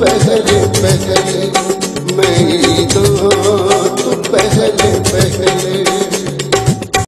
पहले पहले मैं तो तू पहले पहले।